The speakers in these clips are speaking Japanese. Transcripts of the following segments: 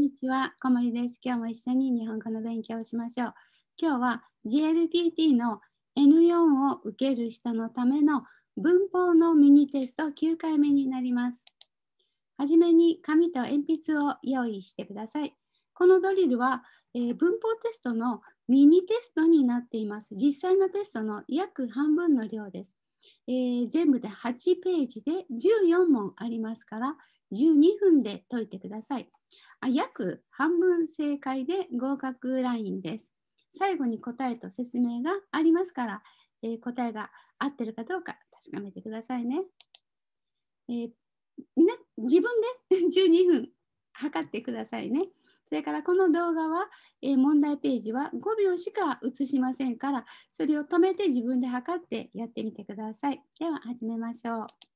にちは、小森です。今日も一緒に日本語の勉強をしましょう。今日は GLPT の N4 を受ける人のための文法のミニテスト9回目になります。はじめに紙と鉛筆を用意してください。このドリルは、えー、文法テストのミニテストになっています。実際のテストの約半分の量です。えー、全部で8ページで14問ありますから12分で解いてください。あ約半分正解で合格ラインです。最後に答えと説明がありますから、えー、答えが合ってるかどうか確かめてくださいね。えー、みな自分で 12分測ってくださいね。それからこの動画は、えー、問題ページは5秒しか映しませんから、それを止めて自分で測ってやってみてください。では始めましょう。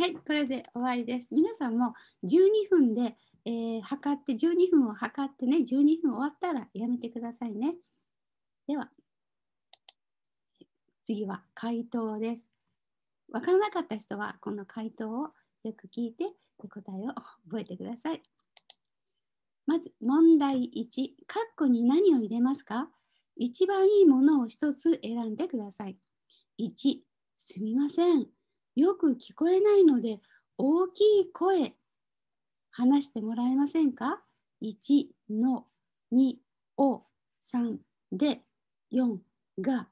はい、これで終わりです。皆さんも12分で、えー、測って、12分を測ってね、12分終わったらやめてくださいね。では、次は回答です。わからなかった人は、この回答をよく聞いて、答えを覚えてください。まず、問題1、カッコに何を入れますか？一番いいものを一つ選んでください。1、すみません。よく聞こえないので大きい声話してもらえませんか ?1 の2を3で4が。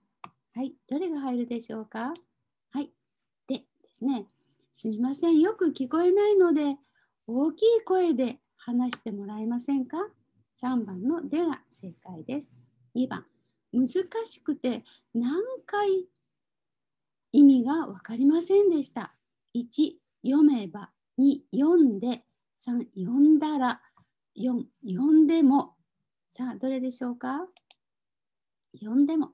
はいどれが入るでしょうか？はいでですねすみませんよく聞こえないので大きい声で話してもらえませんか？3番のでが正解です。2番難しくて何回意味が分かりませんでした。1、読めば、2、読んで、3、読んだら、4、読んでも。さあ、どれでしょうか？読んでも。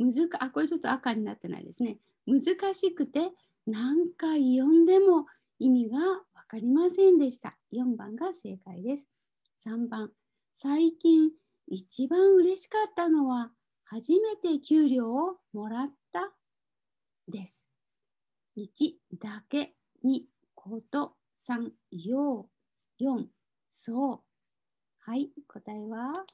むずかあ、これちょっと赤になってないですね。難しくて何回読んでも意味が分かりませんでした。4番が正解です。3番、最近一番嬉しかったのは初めて給料をもらったです。1だけ2こと3よう4そう。はい答えは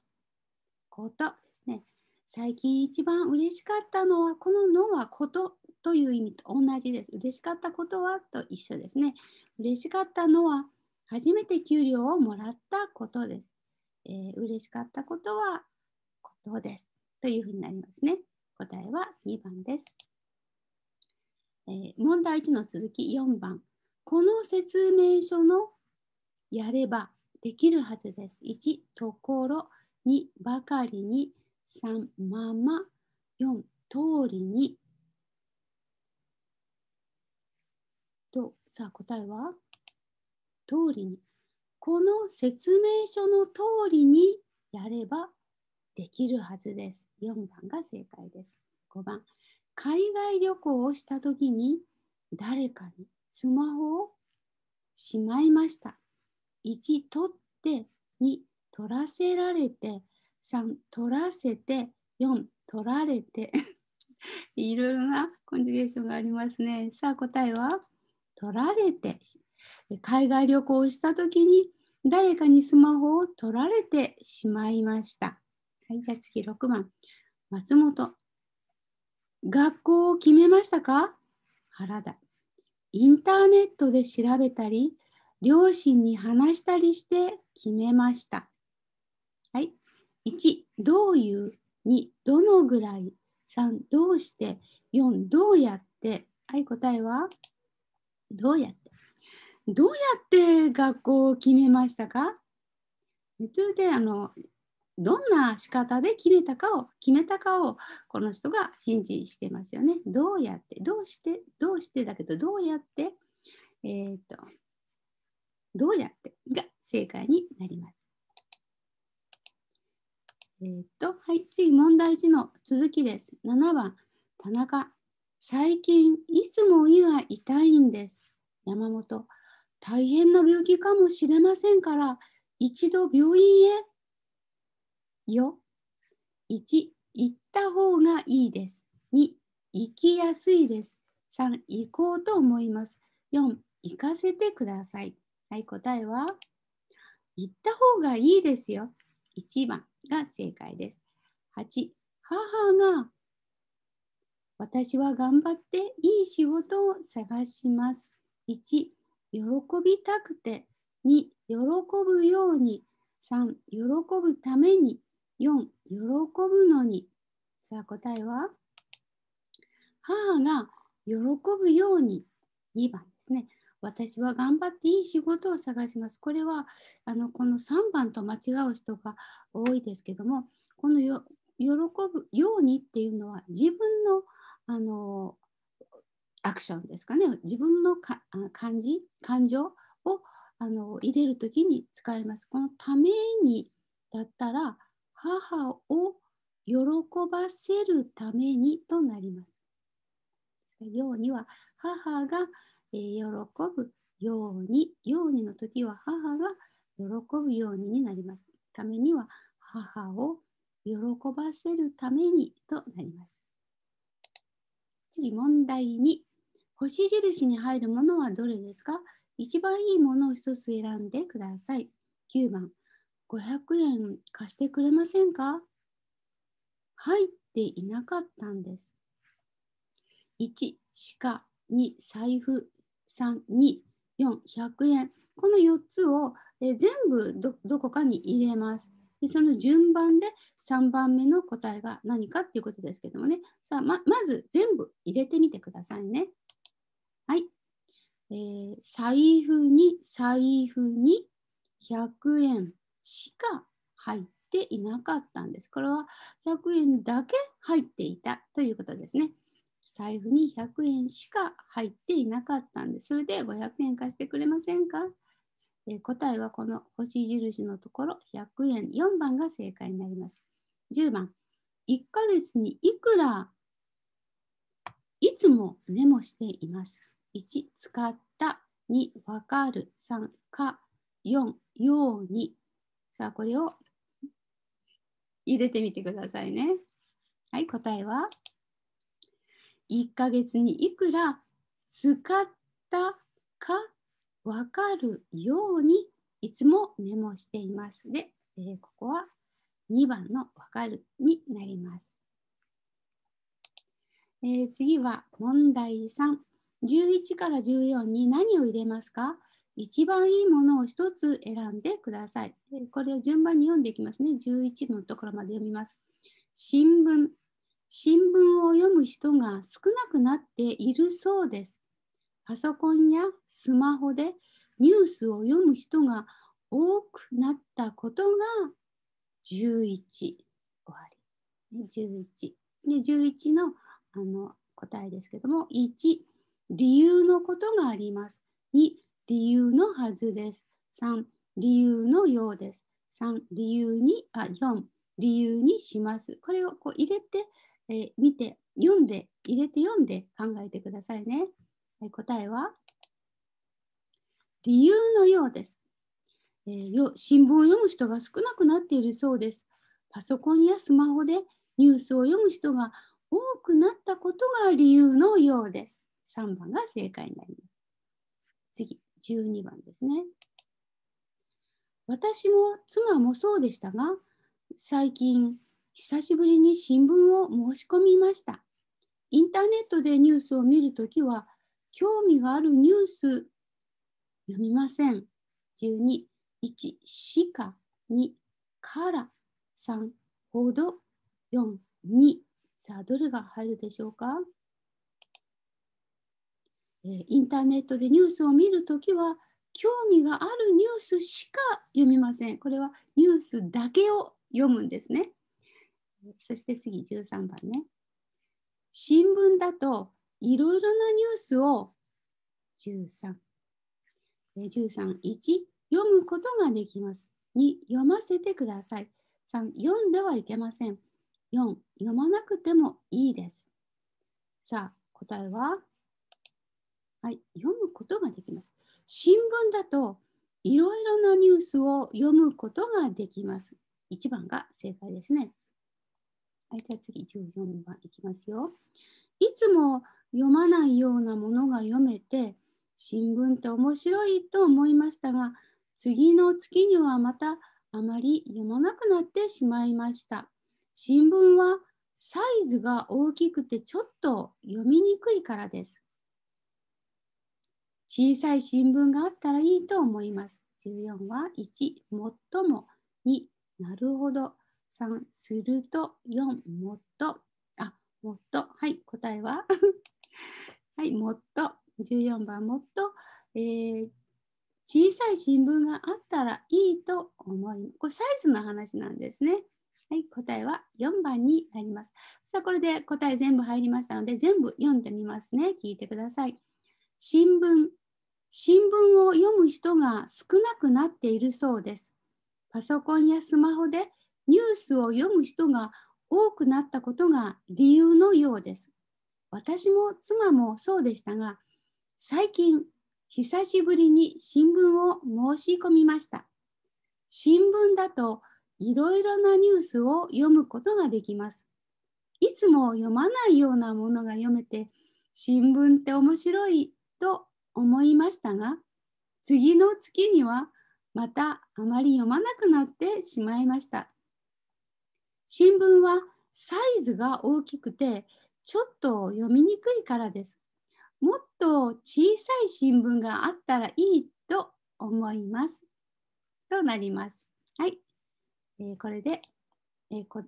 ことですね。最近一番嬉しかったのはこののはことという意味と同じです。嬉しかったことはと一緒ですね。嬉しかったのは初めて給料をもらったことです、えー、嬉しかったことはことです。というふうになりますね。答えは2番です。えー、問題1の続き4番。この説明書のやればできるはずです。1、ところ、2、ばかりに、3、まま、4、通りに。と、さあ答えは？通りに。この説明書の通りにやればできるはずです。4番が正解です。5番。海外旅行をした時に誰かにスマホをしまいました。1、取って、2、取らせられて、3、取らせて、4、取られて。いろいろなコンジュゲーションがありますね。さあ答えは取られて。海外旅行をした時に誰かにスマホを取られてしまいました。はい、じゃあ次6番。松本。学校を決めましたか？原田。インターネットで調べたり、両親に話したりして決めました。はい1、どういう ?2、どのぐらい ?3、どうして ?4、どうやって？はい、答えは？どうやって？どうやって学校を決めましたか？普通であのどんな仕方で決めたかを決めたかをこの人が返事してますよね。どうやってどうしてどうしてだけどどうやってえっ、とどうやってが正解になります。えっ、と、はい、次、問題1の続きです。7番、田中。最近、いつも胃が痛いんです。山本。大変な病気かもしれませんから、一度病院へ。よ。1、行った方がいいです。2、行きやすいです。3、行こうと思います。4、行かせてください。はい、答えは、行った方がいいですよ。1番が正解です。8、母が私は頑張っていい仕事を探します。1、喜びたくて。2、喜ぶように。3、喜ぶために。4、喜ぶのに。さあ答えは？母が喜ぶように。2番ですね。私は頑張っていい仕事を探します。これはあのこの3番と間違う人が多いですけども、このよ喜ぶようにっていうのは自分のあのアクションですかね、自分のか感じ、感情をあの入れるときに使います。このためにだったら、母を喜ばせるためにとなります。ようには母が喜ぶように、ようにの時は母が喜ぶようにになります。ためには母を喜ばせるためにとなります。次、問題2。星印に入るものはどれですか？一番いいものを一つ選んでください。9番、500円貸してくれませんか？入っていなかったんです。1、鹿、2、財布、3、2、4、100円。この4つを、え全部どこかに入れます。でその順番で3番目の答えが何かっていうことですけどもね。さあ、ままず全部入れてみてくださいね。はい。えー、財布に財布に100円しか入っていなかったんです。これは100円だけ入っていたということですね。財布に100円しか入っていなかったんです。それで500円貸してくれませんか、えー、答えはこの星印のところ100円4番が正解になります。10番1ヶ月にいくらいつもメモしています。1使った2わかる3か4ようにさあこれを入れてみてくださいね。はい答えは？1ヶ月にいくら使ったか分かるようにいつもメモしています。で、えー、ここは2番の分かるになります。えー、次は問題3。11から14に何を入れますか？一番いいものを一つ選んでください。これを順番に読んでいきますね。11のところまで読みます。新聞、新聞を読む人が少なくなっているそうです。パソコンやスマホでニュースを読む人が多くなったことが11終わり。11。で、11のあの答えですけども、1、理由のことがあります。2、理由のはずです。3、理由のようです。3、理由に、あ、4、理由にします。これをこう入れて、えー、見て、読んで、入れて読んで考えてくださいね。答えは、理由のようです、えー、よ。新聞を読む人が少なくなっているそうです。パソコンやスマホでニュースを読む人が多くなったことが理由のようです。3番が正解になります。次、12番ですね。私も妻もそうでしたが、最近久しぶりに新聞を申し込みました。インターネットでニュースを見るときは、興味があるニュース読みません。12、1、しか、2、から、3、ほど、4、2。さあ、どれが入るでしょうか、インターネットでニュースを見るときは、興味があるニュースしか読みません。これはニュースだけを読むんですね。そして次13番ね。新聞だといろいろなニュースを13、13、1読むことができます。2読ませてください。3読んではいけません。4読まなくてもいいです。さあ答えは？はい、読むことができます。新聞だといろいろなニュースを読むことができます。1番が正解ですね。はい、じゃあ次14番いきますよ。いつも読まないようなものが読めて、新聞って面白いと思いましたが、次の月にはまたあまり読まなくなってしまいました。新聞はサイズが大きくてちょっと読みにくいからです。小さい新聞があったらいいと思います。14は1、最も、2、なるほど、3、すると、4、もっと、あ、もっと、はい、答えは？はい、もっと、14番、もっと、えー、小さい新聞があったらいいと思います。これサイズの話なんですね。はい、答えは4番になります。さあ、これで答え全部入りましたので、全部読んでみますね。聞いてください。新聞、新聞を読む人が少なくなっているそうです。パソコンやスマホでニュースを読む人が多くなったことが理由のようです。私も妻もそうでしたが、最近、久しぶりに新聞を申し込みました。新聞だといろいろなニュースを読むことができます。いつも読まないようなものが読めて、新聞って面白いと思いましたが、次の月にはまたあまり読まなくなってしまいました。新聞はサイズが大きくてちょっと読みにくいからです。もっと小さい新聞があったらいいと思います。となります。はい。えー、これで、えー、こ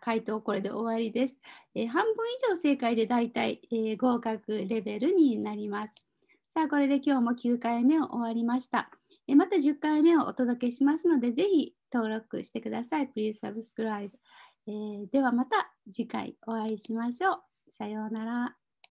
回答これで終わりです。えー、半分以上正解でだいたい、え合格レベルになります。さあ、これで今日も9回目を終わりました。えまた10回目をお届けしますので、ぜひ登録してください。Please subscribe、えー、ではまた次回お会いしましょう。さようなら。